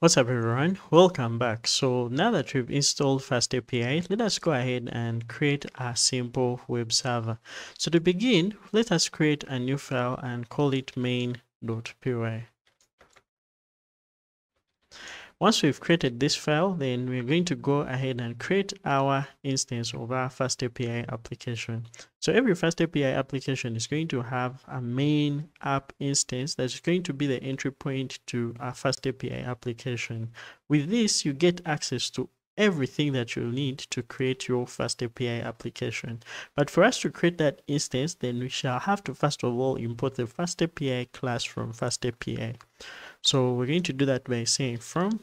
What's up everyone, welcome back. So now that we've installed FastAPI, let us go ahead and create a simple web server. So to begin, let us create a new file and call it main.py. Once we've created this file, then we're going to go ahead and create our instance of our FastAPI application. So every FastAPI application is going to have a main app instance that's going to be the entry point to a FastAPI application. With this, you get access to everything that you'll need to create your Fast API application. But for us to create that instance, then we shall have to first of all import the Fast API class from Fast API. So we're going to do that by saying from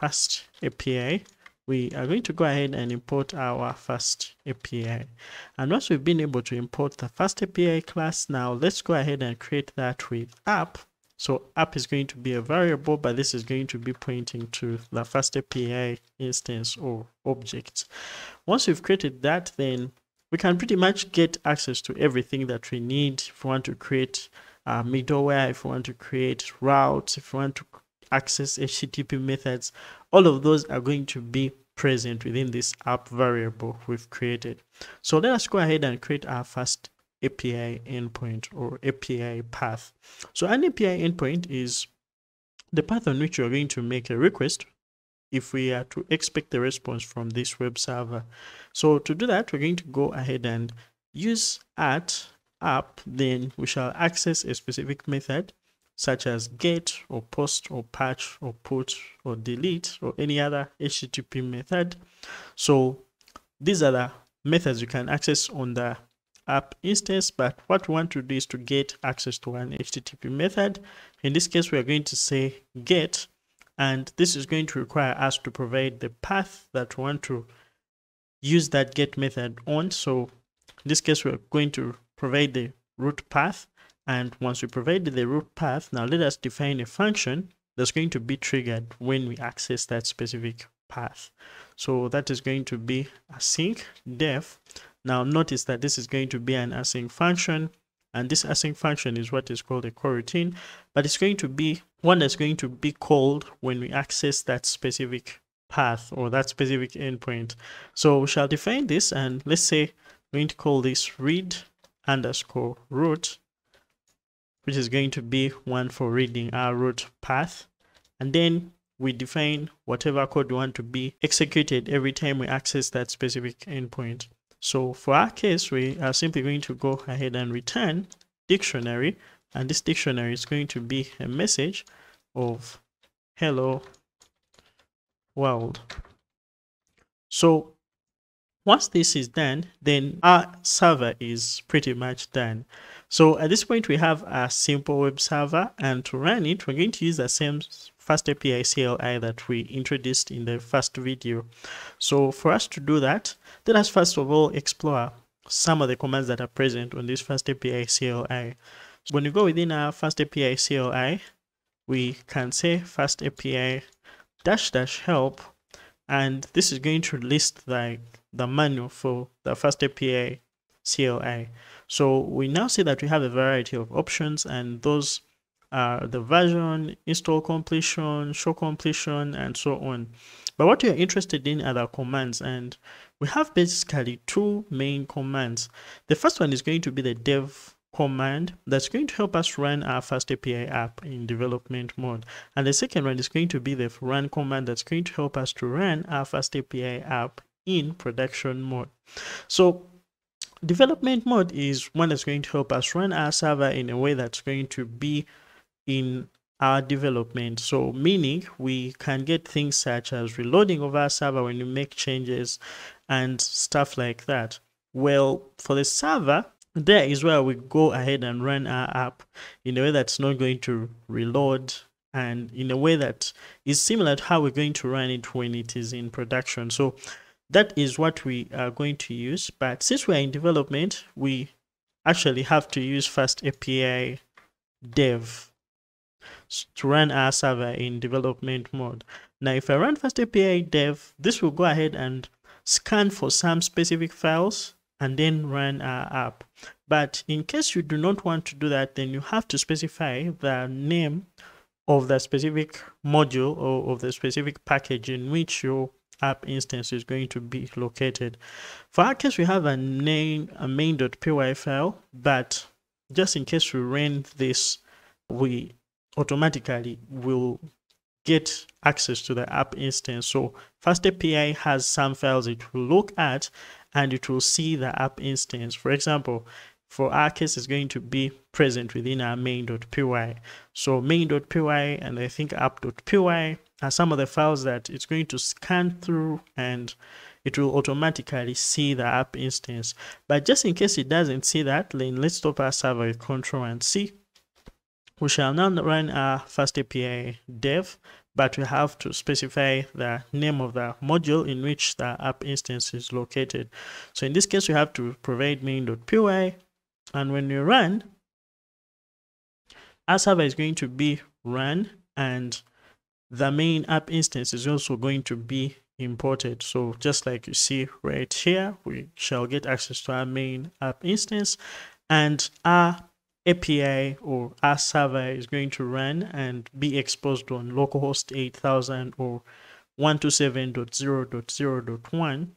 Fast API, we are going to go ahead and import our first API. And once we've been able to import the FastAPI class, now let's go ahead and create that with app. So app is going to be a variable, but this is going to be pointing to the FastAPI instance or object. Once we've created that, then we can pretty much get access to everything that we need if we want to create uh, middleware, if we want to create routes, if we want to access HTTP methods, all of those are going to be present within this app variable we've created. So let us go ahead and create our first API endpoint or API path. So an API endpoint is the path on which you're going to make a request if we are to expect the response from this web server. So to do that, we're going to go ahead and use at app, then we shall access a specific method such as get or post or patch or put or delete or any other HTTP method. So these are the methods you can access on the app instance, but what we want to do is to get access to an HTTP method. In this case, we are going to say get, and this is going to require us to provide the path that we want to use that get method on. So in this case, we're going to provide the root path. And once we provide the root path, now let us define a function that's going to be triggered when we access that specific path. So that is going to be async def. Now notice that this is going to be an async function and this async function is what is called a coroutine, but it's going to be one that's going to be called when we access that specific path or that specific endpoint. So we shall define this and let's say we're going to call this read underscore root, which is going to be one for reading our root path. And then we define whatever code we want to be executed every time we access that specific endpoint. So for our case, we are simply going to go ahead and return dictionary. And this dictionary is going to be a message of hello world. So once this is done, then our server is pretty much done. So at this point, we have a simple web server and to run it, we're going to use the same fast API CLI that we introduced in the first video. So for us to do that, let us first of all explore some of the commands that are present on this fast API CLI. So when you go within our fast API CLI, we can say fast API dash dash help and this is going to list like the manual for the fast API CLI. So we now see that we have a variety of options and those are the version, install completion, show completion, and so on. But what you're interested in are the commands and we have basically two main commands. The first one is going to be the dev command that's going to help us run our fast API app in development mode. And the second one is going to be the run command that's going to help us to run our fast API app in production mode. So development mode is one that's going to help us run our server in a way that's going to be in our development. So meaning we can get things such as reloading of our server when you make changes and stuff like that. Well, for the server, there is where we go ahead and run our app in a way that's not going to reload and in a way that is similar to how we're going to run it when it is in production. So that is what we are going to use. But since we're in development, we actually have to use Fast API dev to run our server in development mode. Now, if I run Fast API dev, this will go ahead and scan for some specific files and then run our app. But in case you do not want to do that, then you have to specify the name of the specific module or of the specific package in which your app instance is going to be located. For our case, we have a name a main.py file, but just in case we run this, we automatically will get access to the app instance. So FastAPI has some files it will look at and it will see the app instance. For example, for our case is going to be present within our main.py. So main.py and I think app.py are some of the files that it's going to scan through and it will automatically see the app instance. But just in case it doesn't see that, then let's stop our server with Control and C. We shall now run our FastAPI dev, but we have to specify the name of the module in which the app instance is located. So in this case, we have to provide main.py, and when we run, our server is going to be run, and the main app instance is also going to be imported. So just like you see right here, we shall get access to our main app instance and our API or our server is going to run and be exposed on localhost 8000 or 127.0.0.1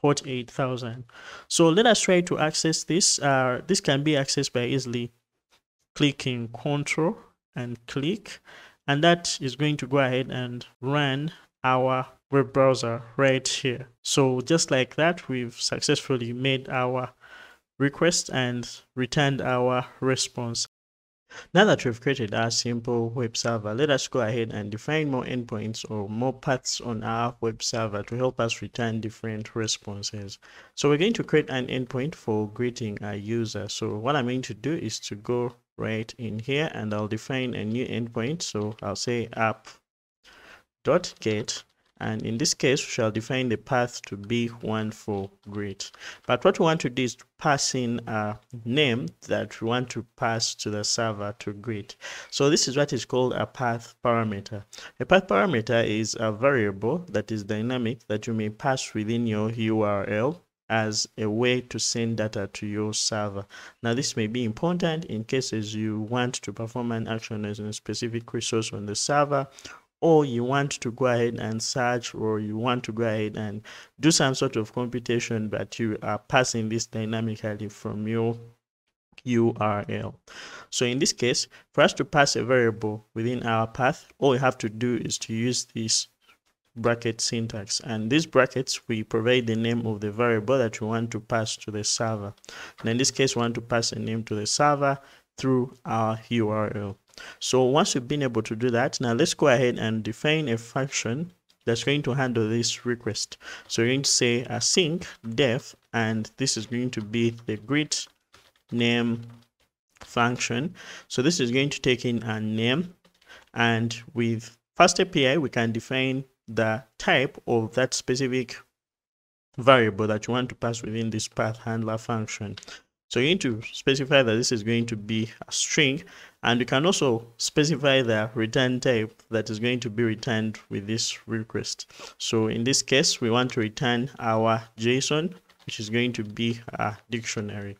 port 8000. So let us try to access this. Uh, this can be accessed by easily clicking control and click and that is going to go ahead and run our web browser right here. So just like that, we've successfully made our request and returned our response. Now that we've created our simple web server, let us go ahead and define more endpoints or more paths on our web server to help us return different responses. So we're going to create an endpoint for greeting a user. So what I'm going to do is to go right in here and I'll define a new endpoint. So I'll say app dot get and in this case we shall define the path to be one for greet but what we want to do is to pass in a name that we want to pass to the server to greet so this is what is called a path parameter. A path parameter is a variable that is dynamic that you may pass within your url as a way to send data to your server. Now, this may be important in cases you want to perform an action as a specific resource on the server, or you want to go ahead and search, or you want to go ahead and do some sort of computation, but you are passing this dynamically from your URL. So in this case, for us to pass a variable within our path, all we have to do is to use this bracket syntax. And these brackets we provide the name of the variable that we want to pass to the server. And in this case we want to pass a name to the server through our url so once we've been able to do that now let's go ahead and define a function that's going to handle this request so we're going to say async def and this is going to be the greet name function so this is going to take in a name and with FastAPI we can define the type of that specific variable that you want to pass within this path handler function. So you need to specify that this is going to be a string and you can also specify the return type that is going to be returned with this request. So in this case, we want to return our JSON, which is going to be a dictionary.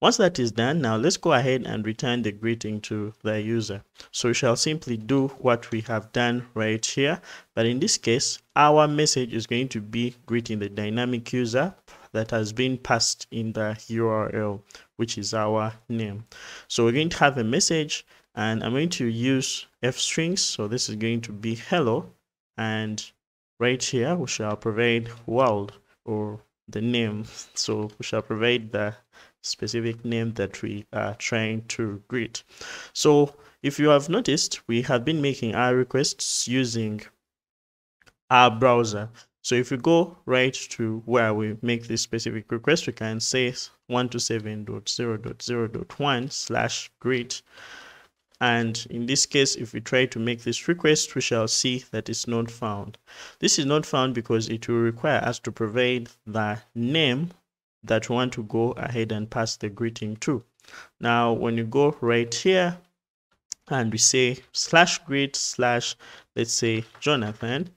Once that is done, now let's go ahead and return the greeting to the user. So we shall simply do what we have done right here. But in this case, our message is going to be greeting the dynamic user that has been passed in the URL, which is our name. So we're going to have a message and I'm going to use f strings. So this is going to be hello. And right here, we shall provide world or the name. So we shall provide the specific name that we are trying to greet. So if you have noticed, we have been making our requests using our browser. So if you go right to where we make this specific request, we can say 127.0.0.1 slash greet. And in this case, if we try to make this request, we shall see that it's not found. This is not found because it will require us to provide the name that we want to go ahead and pass the greeting to. Now, when you go right here and we say slash greet slash, let's say Jonathan,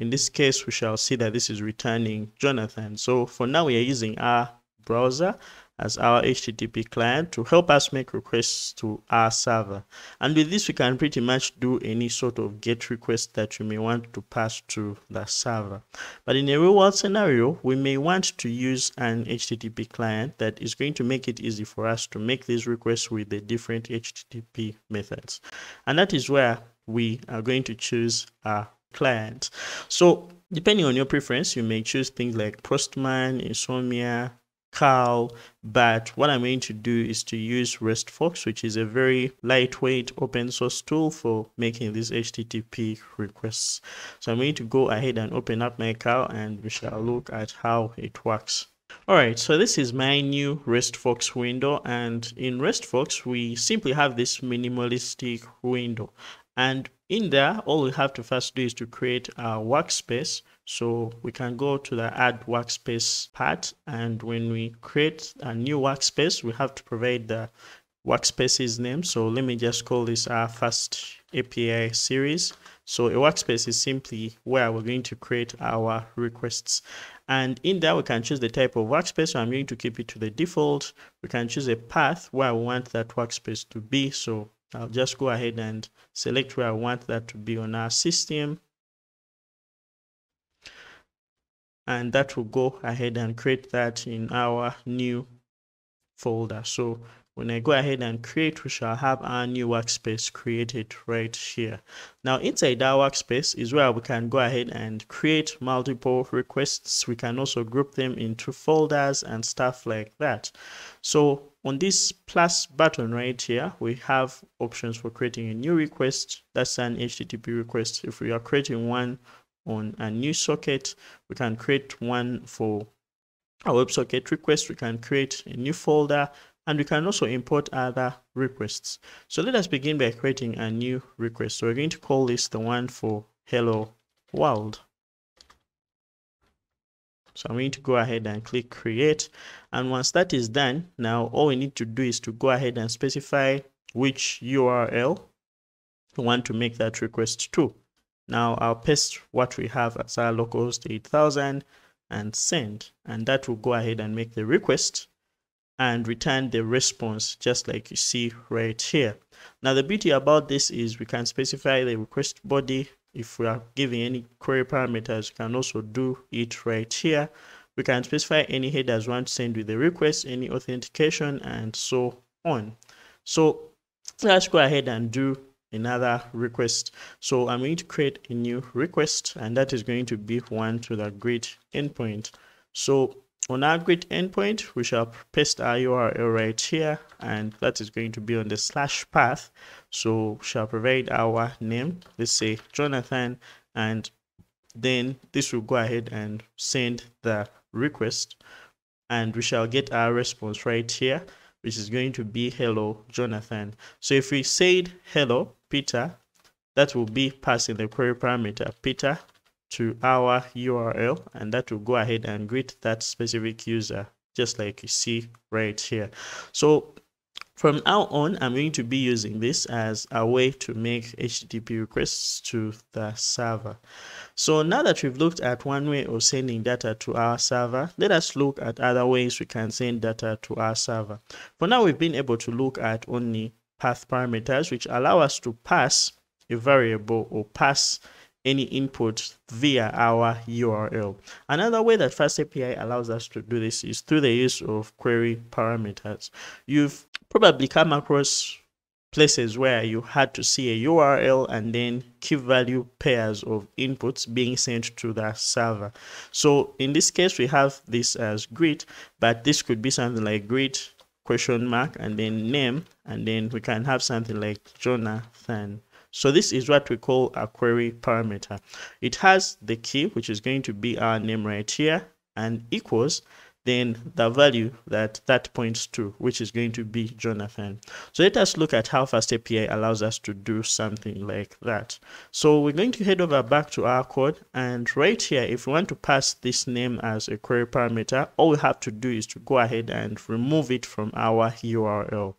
in this case, we shall see that this is returning Jonathan. So for now, we are using our browser as our HTTP client to help us make requests to our server. And with this, we can pretty much do any sort of GET request that you may want to pass to the server. But in a real world scenario, we may want to use an HTTP client that is going to make it easy for us to make these requests with the different HTTP methods. And that is where we are going to choose a client. So depending on your preference, you may choose things like Postman, Insomnia, Curl, but what I'm going to do is to use RESTFOX, which is a very lightweight open source tool for making these HTTP requests. So I'm going to go ahead and open up my Curl and we shall look at how it works. Alright, so this is my new RESTFOX window and in RESTFOX we simply have this minimalistic window and in there all we have to first do is to create a workspace. So we can go to the add workspace part. And when we create a new workspace we have to provide the workspace's name. So let me just call this our first API series. So a workspace is simply where we're going to create our requests. And in there we can choose the type of workspace. So i'm going to keep it to the default. We can choose a path where we want that workspace to be. So i'll just go ahead and select where i want that to be on our system and that will go ahead and create that in our new folder so when I go ahead and create, we shall have our new workspace created right here. Now inside our workspace is where we can go ahead and create multiple requests. We can also group them into folders and stuff like that. So on this plus button right here, we have options for creating a new request. That's an HTTP request. If we are creating one on a new socket, we can create one for a WebSocket request. We can create a new folder and we can also import other requests. So let us begin by creating a new request. So we're going to call this the one for hello world. So I'm going to go ahead and click create. And once that is done, now all we need to do is to go ahead and specify which URL we want to make that request to. Now I'll paste what we have as our localhost 8000 and send, and that will go ahead and make the request and return the response just like you see right here. Now the beauty about this is we can specify the request body. If we are giving any query parameters, we can also do it right here. We can specify any headers we want to send with the request, any authentication, and so on. So let's go ahead and do another request. So I'm going to create a new request, and that is going to be one to the greet endpoint. So on our greet endpoint, we shall paste our URL right here, and that is going to be on the slash path. So we shall provide our name, let's say Jonathan, and then this will go ahead and send the request, and we shall get our response right here, which is going to be hello, Jonathan. So if we said hello, Peter, that will be passing the query parameter Peter to our URL and that will go ahead and greet that specific user just like you see right here. So from now on, I'm going to be using this as a way to make HTTP requests to the server. So now that we've looked at one way of sending data to our server, let us look at other ways we can send data to our server. For now, we've been able to look at only path parameters, which allow us to pass a variable or pass any input via our URL. Another way that FastAPI allows us to do this is through the use of query parameters. You've probably come across places where you had to see a URL and then key value pairs of inputs being sent to the server. So in this case, we have this as greet, but this could be something like greet question mark and then name, and then we can have something like Jonathan. So this is what we call a query parameter. It has the key, which is going to be our name right here, and equals then the value that that points to, which is going to be Jonathan. So let us look at how Fast API allows us to do something like that. So we're going to head over back to our code and right here, if we want to pass this name as a query parameter, all we have to do is to go ahead and remove it from our URL.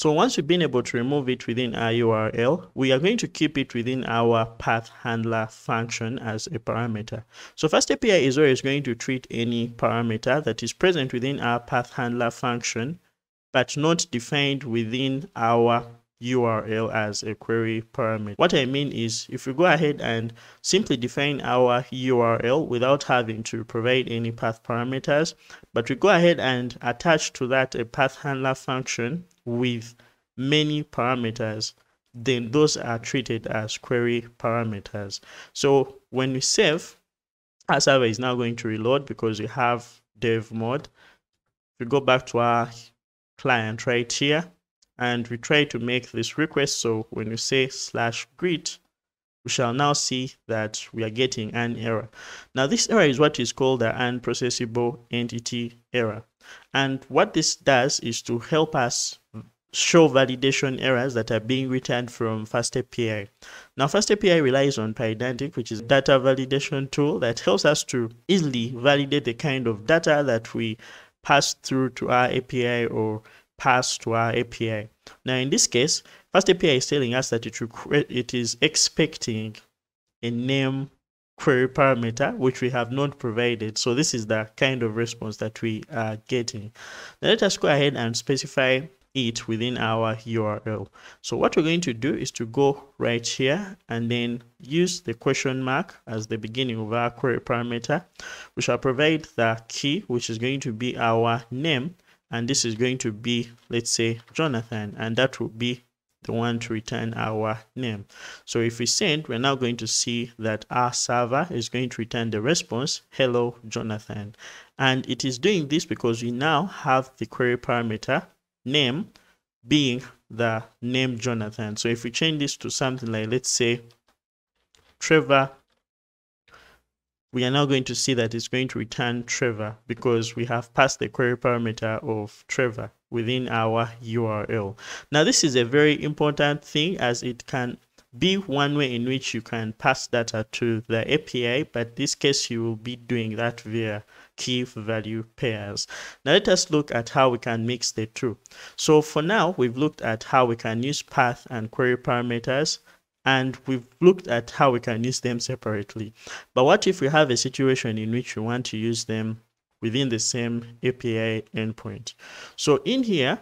So once we've been able to remove it within our URL, we are going to keep it within our path handler function as a parameter. So FastAPI is always going to treat any parameter that is present within our path handler function, but not defined within our URL as a query parameter. What I mean is if we go ahead and simply define our URL without having to provide any path parameters, but we go ahead and attach to that a path handler function with many parameters, then those are treated as query parameters. So when we save, our server is now going to reload because we have dev mode. We go back to our client right here, and we try to make this request. So when we say slash greet, we shall now see that we are getting an error. Now this error is what is called the unprocessable entity error. And what this does is to help us show validation errors that are being returned from FastAPI. Now FastAPI relies on Pydantic, which is a data validation tool that helps us to easily validate the kind of data that we pass through to our API or pass to our API. Now, in this case, FastAPI is telling us that it, it is expecting a name query parameter, which we have not provided. So this is the kind of response that we are getting. Now let us go ahead and specify it within our URL. So what we're going to do is to go right here and then use the question mark as the beginning of our query parameter. We shall provide the key, which is going to be our name and this is going to be let's say Jonathan and that will be one to return our name. So if we send we're now going to see that our server is going to return the response hello Jonathan. And it is doing this because we now have the query parameter name being the name Jonathan. So if we change this to something like let's say Trevor we are now going to see that it's going to return Trevor because we have passed the query parameter of Trevor within our URL. Now this is a very important thing as it can be one way in which you can pass data to the API, but this case you will be doing that via key value pairs. Now let us look at how we can mix the two. So for now, we've looked at how we can use path and query parameters and we've looked at how we can use them separately. But what if we have a situation in which we want to use them within the same API endpoint? So in here,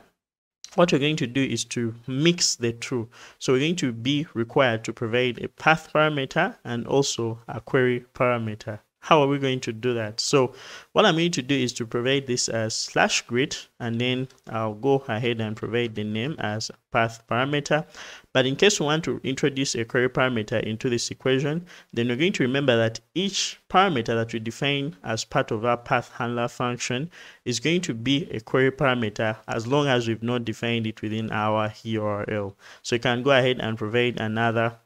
what we're going to do is to mix the two. So we're going to be required to provide a path parameter and also a query parameter how are we going to do that? So what i'm going to do is to provide this as slash greet and then i'll go ahead and provide the name as path parameter. But in case we want to introduce a query parameter into this equation then we're going to remember that each parameter that we define as part of our path handler function is going to be a query parameter as long as we've not defined it within our url so you can go ahead and provide another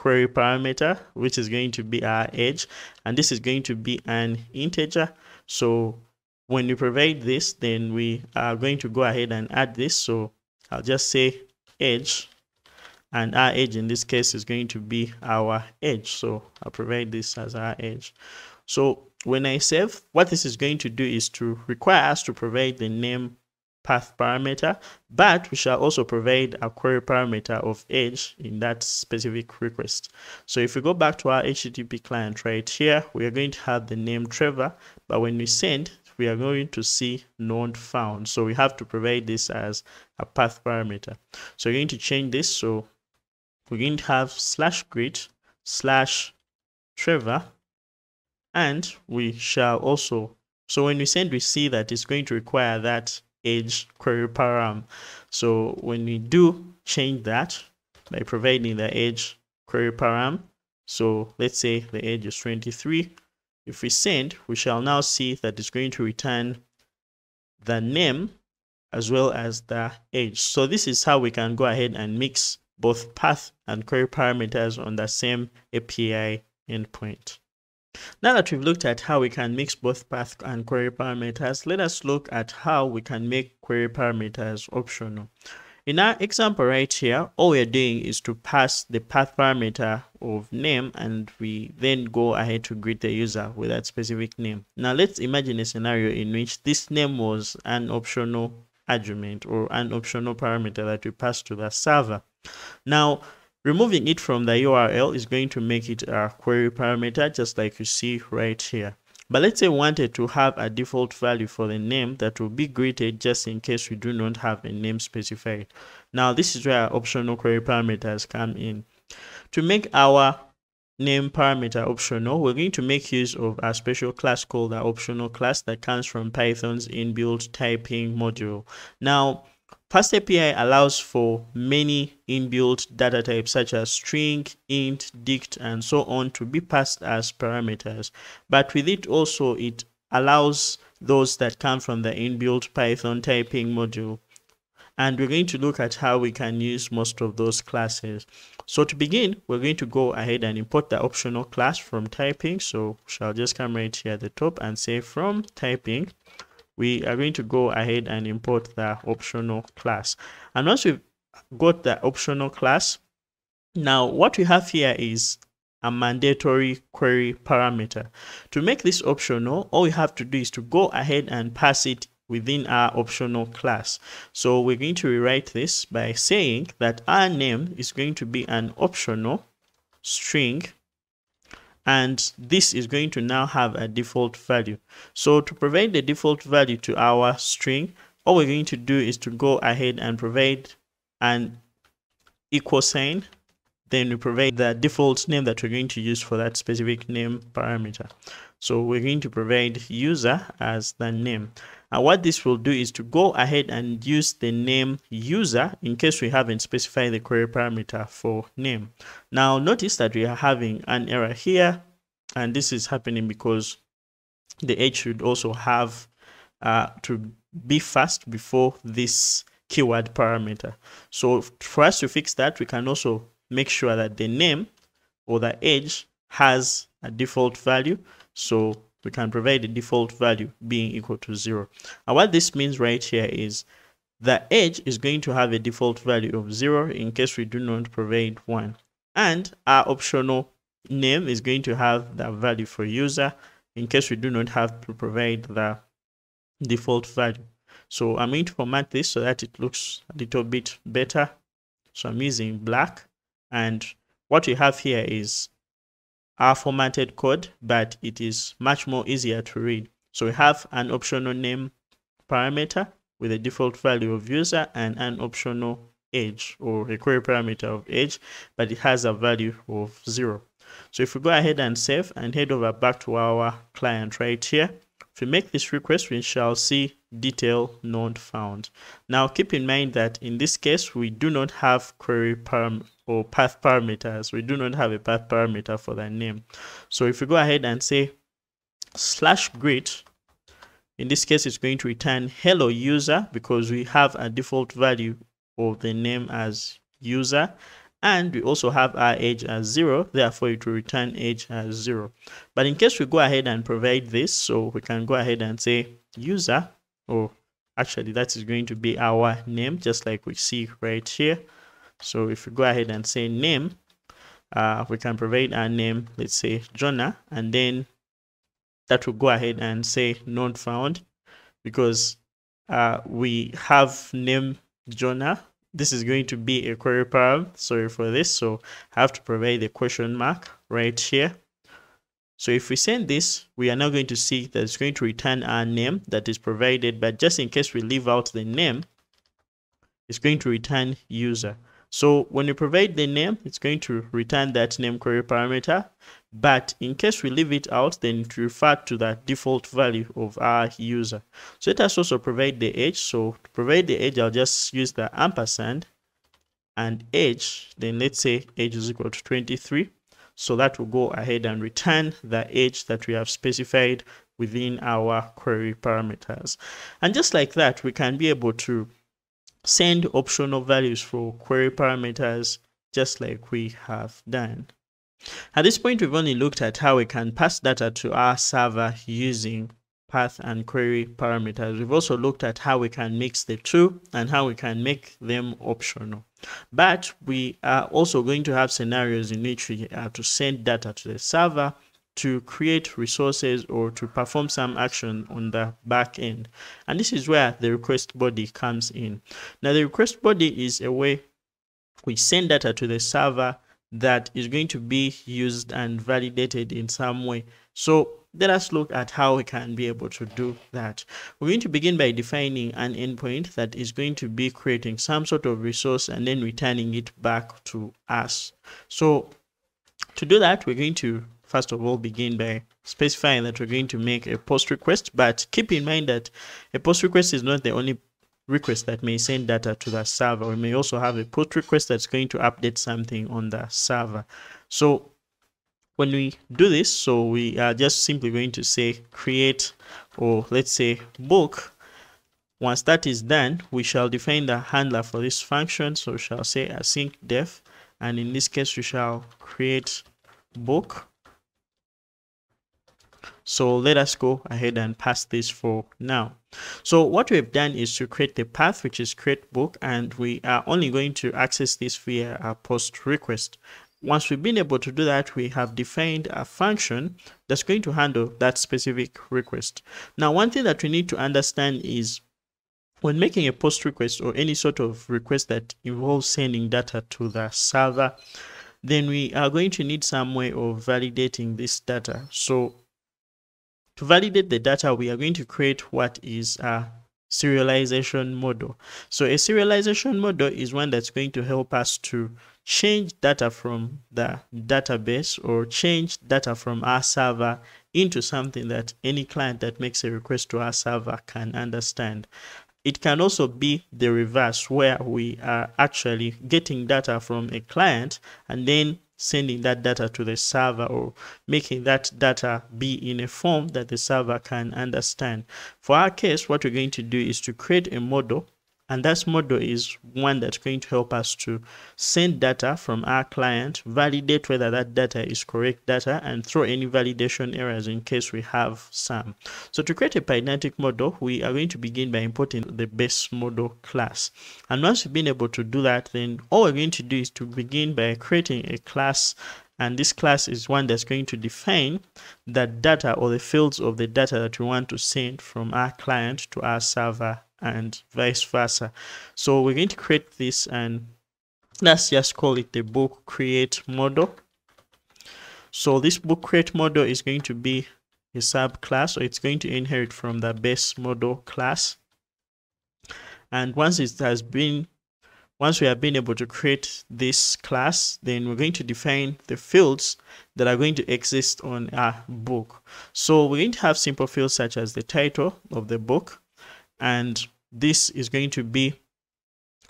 query parameter which is going to be our age and this is going to be an integer. So when we provide this then we are going to go ahead and add this. So I'll just say age and our age in this case is going to be our age so I'll provide this as our age so when I save what this is going to do is to require us to provide the name path parameter, but we shall also provide a query parameter of age in that specific request. So if we go back to our HTTP client right here, we are going to have the name Trevor, but when we send, we are going to see not found. So we have to provide this as a path parameter. So we're going to change this. So we're going to have slash greet slash Trevor, and we shall also, so when we send, we see that it's going to require that age query param. So when we do change that by providing the age query param, so let's say the age is 23. If we send, we shall now see that it's going to return the name as well as the age. So this is how we can go ahead and mix both path and query parameters on the same API endpoint. Now that we've looked at how we can mix both path and query parameters, let us look at how we can make query parameters optional. In our example right here, all we're doing is to pass the path parameter of name and we then go ahead to greet the user with that specific name. Now let's imagine a scenario in which this name was an optional argument or an optional parameter that we pass to the server. Now, removing it from the URL is going to make it a query parameter just like you see right here. But let's say we wanted to have a default value for the name that will be greeted just in case we do not have a name specified. Now this is where optional query parameters come in. To make our name parameter optional, we're going to make use of a special class called the optional class that comes from Python's inbuilt typing module. Now, FastAPI allows for many inbuilt data types such as string, int, dict, and so on to be passed as parameters. But with it also, it allows those that come from the inbuilt Python typing module. And we're going to look at how we can use most of those classes. So to begin, we're going to go ahead and import the optional class from typing. So shall just come right here at the top and say from typing we are going to go ahead and import the optional class. And once we've got the optional class, now what we have here is a mandatory query parameter. To make this optional, all we have to do is to go ahead and pass it within our optional class. So we're going to rewrite this by saying that our name is going to be an optional string and this is going to now have a default value. So to provide the default value to our string, all we're going to do is to go ahead and provide an equal sign then we provide the default name that we're going to use for that specific name parameter. So we're going to provide user as the name. And what this will do is to go ahead and use the name user in case we haven't specified the query parameter for name. Now notice that we are having an error here and this is happening because the age should also have uh, to be fast before this keyword parameter. So for us to fix that, we can also make sure that the name or the age has a default value. So we can provide the default value being equal to zero. And what this means right here is the age is going to have a default value of zero in case we do not provide one. And our optional name is going to have the value for user in case we do not have to provide the default value. So I'm going to format this so that it looks a little bit better. So I'm using black and what we have here is our formatted code, but it is much more easier to read. So we have an optional name parameter with a default value of user and an optional age or a query parameter of age, but it has a value of zero. So if we go ahead and save and head over back to our client right here, if we make this request, we shall see detail not found. Now keep in mind that in this case, we do not have query param or path parameters. We do not have a path parameter for that name. So if we go ahead and say slash greet, in this case, it's going to return hello user because we have a default value of the name as user and we also have our age as zero therefore it will return age as zero. But in case we go ahead and provide this so we can go ahead and say user or actually that is going to be our name just like we see right here. So if we go ahead and say name uh, we can provide our name let's say Jonah and then that will go ahead and say not found because uh, we have name Jonah this is going to be a query param sorry for this so I have to provide the question mark right here so if we send this we are now going to see that it's going to return our name that is provided but just in case we leave out the name it's going to return user so when you provide the name, it's going to return that name query parameter. But in case we leave it out, then it refer to the default value of our user. So let us also provide the age. So to provide the age, I'll just use the ampersand and age. Then let's say age is equal to 23. So that will go ahead and return the age that we have specified within our query parameters. And just like that, we can be able to send optional values for query parameters just like we have done. At this point, we've only looked at how we can pass data to our server using path and query parameters. We've also looked at how we can mix the two and how we can make them optional. But we are also going to have scenarios in which we have to send data to the server to create resources or to perform some action on the back end. And this is where the request body comes in. Now, the request body is a way we send data to the server that is going to be used and validated in some way. So let us look at how we can be able to do that. We're going to begin by defining an endpoint that is going to be creating some sort of resource and then returning it back to us. So to do that, we're going to first of all begin by specifying that we're going to make a post request, but keep in mind that a post request is not the only request that may send data to the server. We may also have a post request that's going to update something on the server. So when we do this, so we are just simply going to say create or let's say book. Once that is done, we shall define the handler for this function. So we shall say async def, and in this case, we shall create book so let us go ahead and pass this for now. So what we've done is to create the path, which is create book, and we are only going to access this via a post request. Once we've been able to do that, we have defined a function that's going to handle that specific request. Now, one thing that we need to understand is when making a post request or any sort of request that involves sending data to the server, then we are going to need some way of validating this data. So to validate the data, we are going to create what is a serialization model. So a serialization model is one that's going to help us to change data from the database or change data from our server into something that any client that makes a request to our server can understand. It can also be the reverse where we are actually getting data from a client and then sending that data to the server or making that data be in a form that the server can understand. For our case, what we're going to do is to create a model and that model is one that's going to help us to send data from our client, validate whether that data is correct data, and throw any validation errors in case we have some. So to create a Pydantic model, we are going to begin by importing the base model class. And once we've been able to do that, then all we're going to do is to begin by creating a class and this class is one that's going to define the data or the fields of the data that we want to send from our client to our server and vice versa. So we're going to create this and let's just call it the book create model. So this book create model is going to be a subclass or it's going to inherit from the base model class. And once it has been once we have been able to create this class, then we're going to define the fields that are going to exist on our book. So we're going to have simple fields such as the title of the book, and this is going to be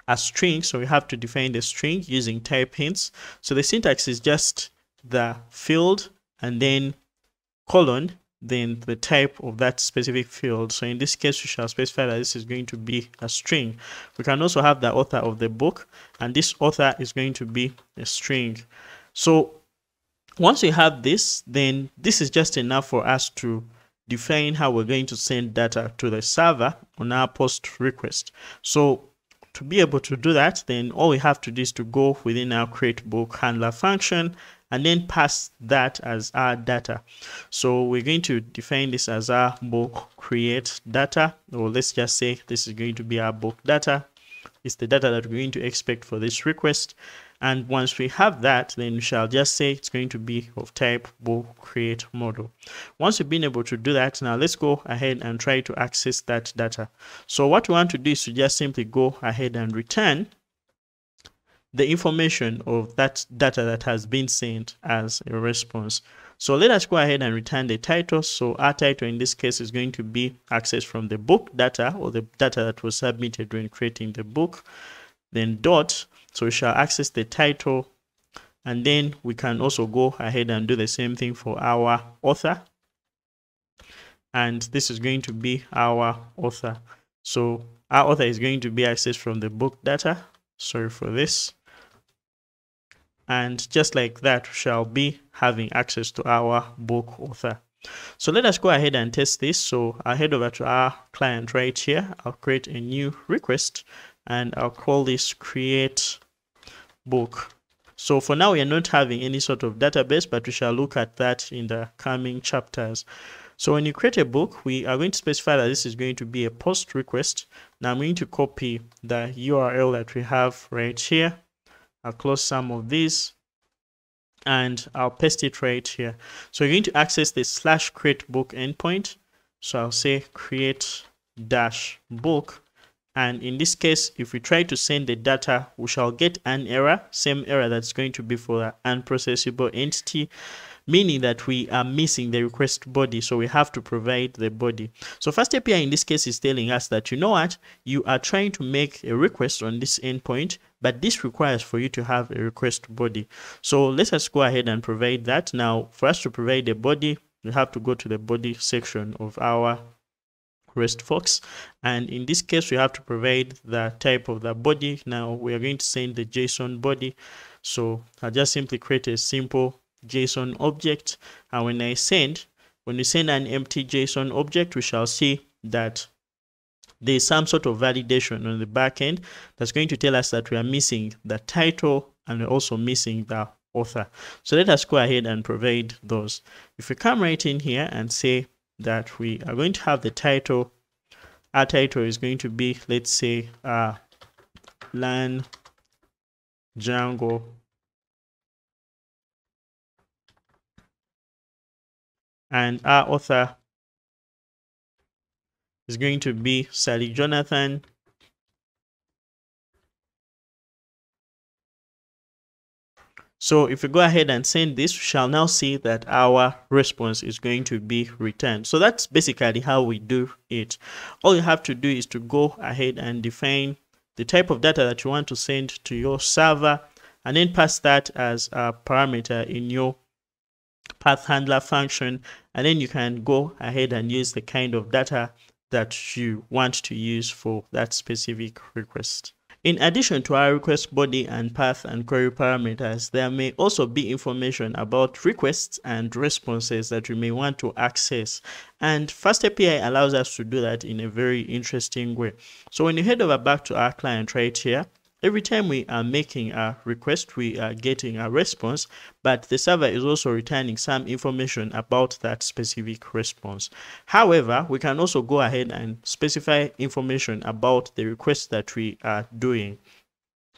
a string. So we have to define the string using type hints. So the syntax is just the field and then colon then the type of that specific field. So in this case we shall specify that this is going to be a string. We can also have the author of the book and this author is going to be a string. So once we have this then this is just enough for us to define how we're going to send data to the server on our post request. So to be able to do that, then all we have to do is to go within our create book handler function and then pass that as our data. So we're going to define this as our book create data, or let's just say this is going to be our book data. It's the data that we're going to expect for this request. And once we have that, then we shall just say it's going to be of type book create model. Once we've been able to do that, now let's go ahead and try to access that data. So what we want to do is to just simply go ahead and return the information of that data that has been sent as a response. So let us go ahead and return the title. So our title in this case is going to be accessed from the book data or the data that was submitted when creating the book. Then dot so we shall access the title and then we can also go ahead and do the same thing for our author. And this is going to be our author. So our author is going to be accessed from the book data. Sorry for this. And just like that, we shall be having access to our book author. So let us go ahead and test this. So I'll head over to our client right here. I'll create a new request and I'll call this create book. So for now, we are not having any sort of database, but we shall look at that in the coming chapters. So when you create a book, we are going to specify that this is going to be a post request. Now I'm going to copy the URL that we have right here. I'll close some of these and I'll paste it right here. So you're going to access the slash create book endpoint. So I'll say create dash book. And in this case, if we try to send the data, we shall get an error, same error that's going to be for the unprocessable entity meaning that we are missing the request body. So we have to provide the body. So Fast API in this case is telling us that, you know what, you are trying to make a request on this endpoint, but this requires for you to have a request body. So let us go ahead and provide that. Now, for us to provide a body, we have to go to the body section of our RESTFOX and in this case we have to provide the type of the body now we are going to send the json body so i just simply create a simple JSON object. And when I send, when we send an empty JSON object, we shall see that there's some sort of validation on the back end that's going to tell us that we are missing the title and we're also missing the author. So let us go ahead and provide those. If we come right in here and say that we are going to have the title, our title is going to be, let's say, uh, Learn Django and our author is going to be Ssali Jonathan. So if we go ahead and send this, we shall now see that our response is going to be returned. So that's basically how we do it. All you have to do is to go ahead and define the type of data that you want to send to your server and then pass that as a parameter in your path handler function and then you can go ahead and use the kind of data that you want to use for that specific request. In addition to our request body and path and query parameters, there may also be information about requests and responses that we may want to access. And FastAPI allows us to do that in a very interesting way. So when you head over back to our client right here, Every time we are making a request, we are getting a response, but the server is also returning some information about that specific response. However, we can also go ahead and specify information about the request that we are doing.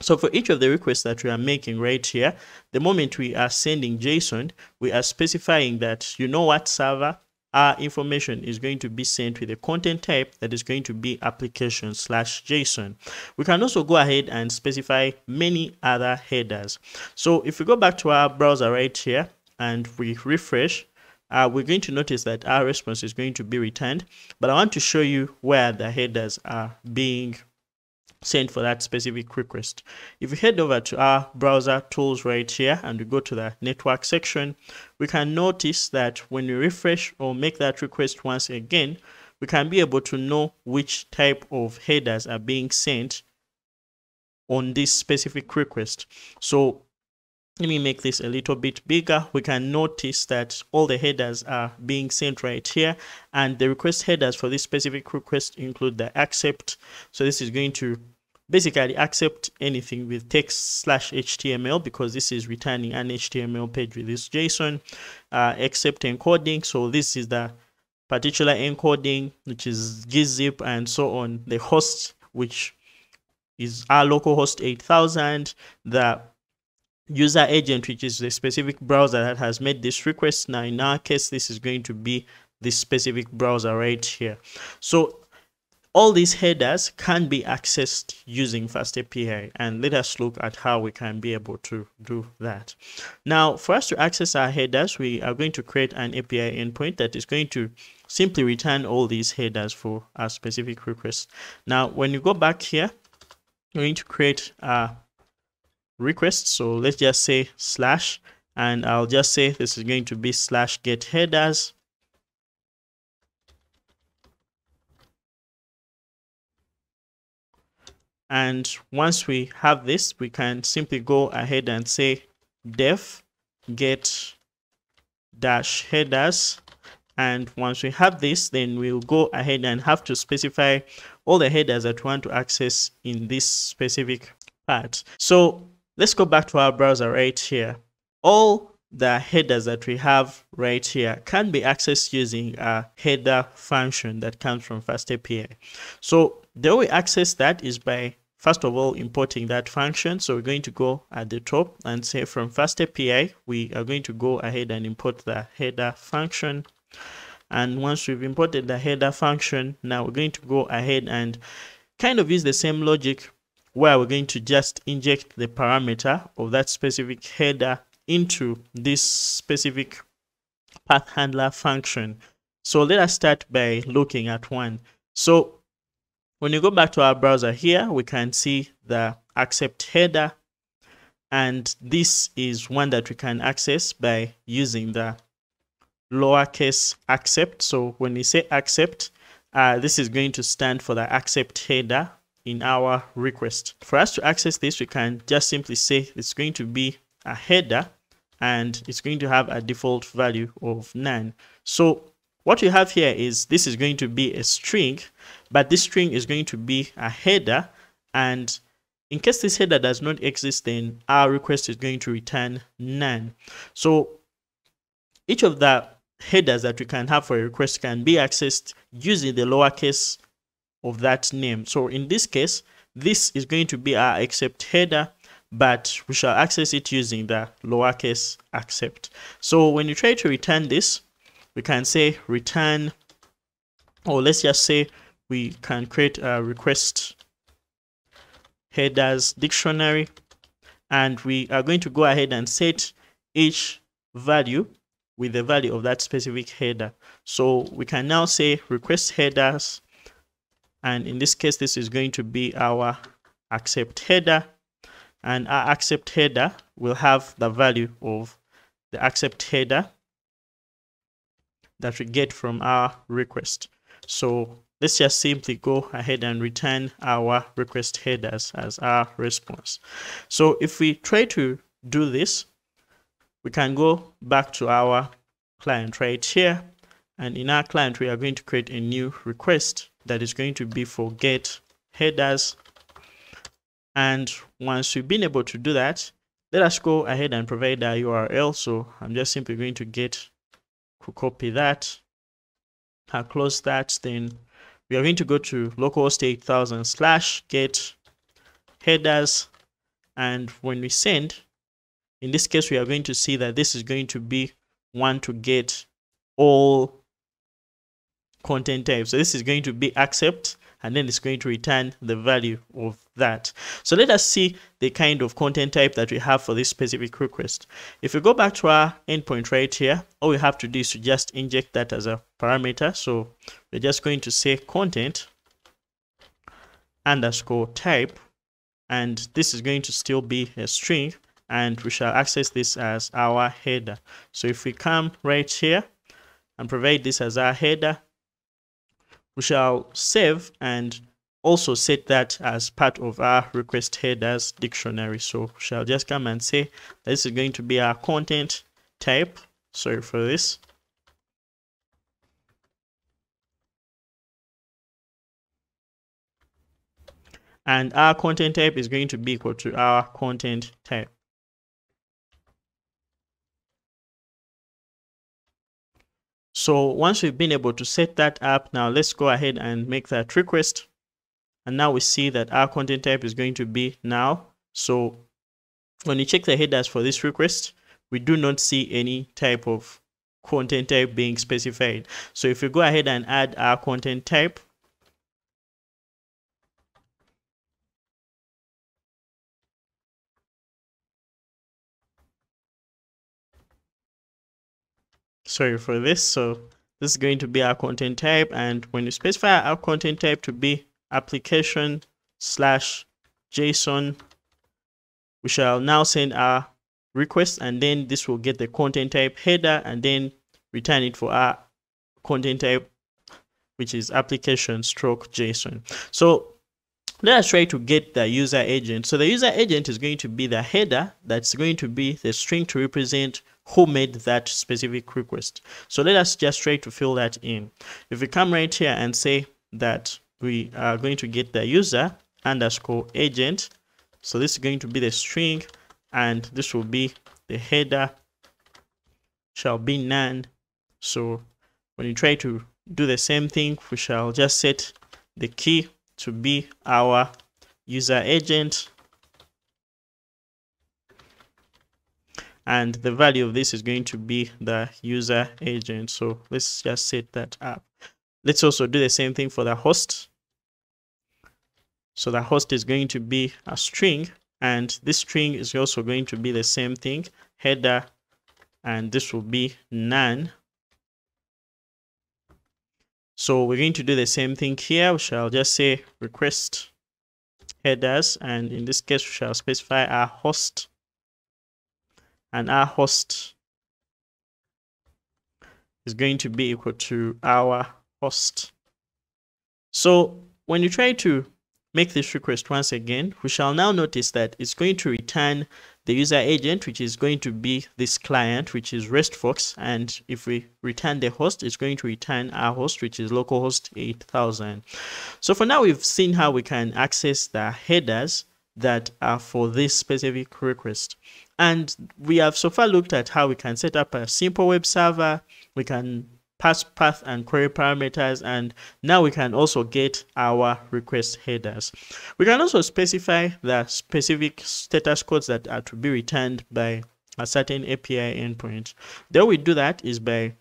So for each of the requests that we are making right here, the moment we are sending JSON, we are specifying that you know what server, our information is going to be sent with a content type that is going to be application slash JSON. We can also go ahead and specify many other headers. So if we go back to our browser right here and we refresh, uh, we're going to notice that our response is going to be returned. But I want to show you where the headers are being sent for that specific request. If we head over to our browser tools right here and we go to the network section, we can notice that when we refresh or make that request once again, we can be able to know which type of headers are being sent on this specific request. So let me make this a little bit bigger. We can notice that all the headers are being sent right here and the request headers for this specific request include the accept. So this is going to basically accept anything with text slash HTML because this is returning an HTML page with this JSON, uh, accept encoding. So this is the particular encoding, which is gzip and so on. The host, which is our local host 8000, the user agent, which is the specific browser that has made this request. Now, in our case, this is going to be this specific browser right here. So all these headers can be accessed using FastAPI and let us look at how we can be able to do that. Now, for us to access our headers, we are going to create an API endpoint that is going to simply return all these headers for a specific request. Now, when you go back here, we're going to create a request. So let's just say slash, and I'll just say this is going to be slash get headers. And once we have this, we can simply go ahead and say def get dash headers. And once we have this, then we'll go ahead and have to specify all the headers that we want to access in this specific part. So let's go back to our browser right here. All the headers that we have right here can be accessed using a header function that comes from FastAPI. So the way we access that is by first of all importing that function. So we're going to go at the top and say from FastAPI, we are going to go ahead and import the header function. And once we've imported the header function, now we're going to go ahead and kind of use the same logic where we're going to just inject the parameter of that specific header into this specific path handler function. So let us start by looking at one. So when you go back to our browser here, we can see the accept header. And this is one that we can access by using the lowercase accept. So when we say accept, uh, this is going to stand for the accept header in our request. For us to access this, we can just simply say it's going to be a header and it's going to have a default value of none. So what you have here is this is going to be a string, but this string is going to be a header. And in case this header does not exist, then our request is going to return none. So each of the headers that we can have for a request can be accessed using the lowercase of that name. So in this case, this is going to be our accept header but we shall access it using the lowercase accept. So when you try to return this, we can say return, or let's just say we can create a request headers dictionary, and we are going to go ahead and set each value with the value of that specific header. So we can now say request headers, and in this case, this is going to be our accept header and our accept header will have the value of the accept header that we get from our request. So let's just simply go ahead and return our request headers as our response. So if we try to do this, we can go back to our client right here. And in our client, we are going to create a new request that is going to be for get headers and once we've been able to do that, let us go ahead and provide our URL. So I'm just simply going to get copy that, I'll close that. Then we are going to go to localhost 8000 slash get headers. And when we send, in this case, we are going to see that this is going to be one to get all content types. So this is going to be accept and then it's going to return the value of that. So let us see the kind of content type that we have for this specific request. If we go back to our endpoint right here, all we have to do is to just inject that as a parameter. So we're just going to say content underscore type, and this is going to still be a string, and we shall access this as our header. So if we come right here and provide this as our header, we shall save and also set that as part of our request headers dictionary. So we shall just come and say this is going to be our content type. Sorry for this. And our content type is going to be equal to our content type. So once we've been able to set that up, now let's go ahead and make that request. And now we see that our content type is going to be now. So when you check the headers for this request, we do not see any type of content type being specified. So if we go ahead and add our content type, sorry for this. So this is going to be our content type. And when you specify our content type to be application slash json we shall now send our request and then this will get the content type header and then return it for our content type which is application stroke json. So let us try to get the user agent so the user agent is going to be the header that's going to be the string to represent who made that specific request. So let us just try to fill that in. If we come right here and say that we are going to get the user underscore agent, so this is going to be the string and this will be the header shall be none so when you try to do the same thing we shall just set the key to be our user agent. And the value of this is going to be the user agent. So let's just set that up. Let's also do the same thing for the host. So the host is going to be a string and this string is also going to be the same thing header and this will be none so we're going to do the same thing here we shall just say request headers and in this case we shall specify our host and our host is going to be equal to our host. So when you try to make this request once again, we shall now notice that it's going to return the user agent, which is going to be this client, which is RESTFOX. And if we return the host, it's going to return our host, which is localhost 8000. So for now, we've seen how we can access the headers that are for this specific request. And we have so far looked at how we can set up a simple web server, we can pass path and query parameters, and now we can also get our request headers. We can also specify the specific status codes that are to be returned by a certain API endpoint. The way we do that is by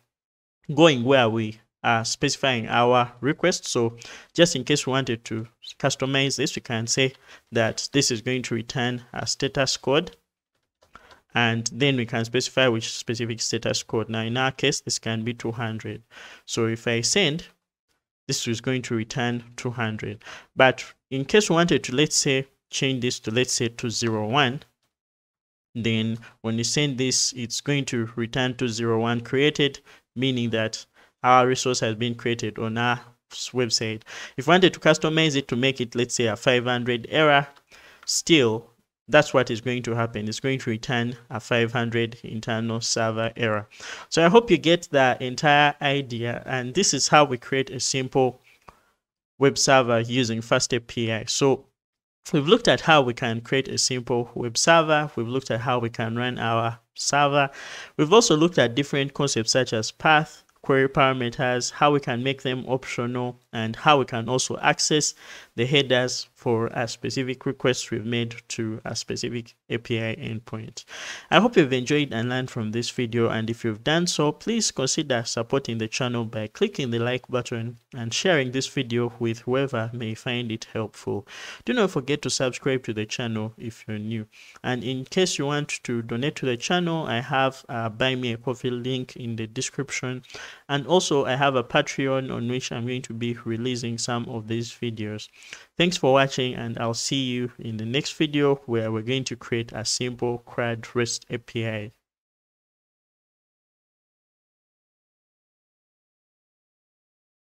going where we are specifying our request. So just in case we wanted to customize this, we can say that this is going to return a status code and then we can specify which specific status code. Now in our case, this can be 200. So if I send, this is going to return 200. But in case we wanted to, let's say, change this to, let's say, 201, then when you send this, it's going to return 201 created, meaning that our resource has been created on our website. If we wanted to customize it to make it, let's say, a 500 error, still that's what is going to happen. It's going to return a 500 internal server error. So I hope you get the entire idea. And this is how we create a simple web server using FastAPI. So we've looked at how we can create a simple web server. We've looked at how we can run our server. We've also looked at different concepts such as path, query parameters, how we can make them optional, and how we can also access the headers for a specific request we've made to a specific API endpoint. I hope you've enjoyed and learned from this video and if you've done so, please consider supporting the channel by clicking the like button and sharing this video with whoever may find it helpful. Do not forget to subscribe to the channel if you're new. And in case you want to donate to the channel, I have a buy me a coffee link in the description and also I have a Patreon on which I'm going to be releasing some of these videos. Thanks for watching and I'll see you in the next video where we're going to create a simple CRUD REST API.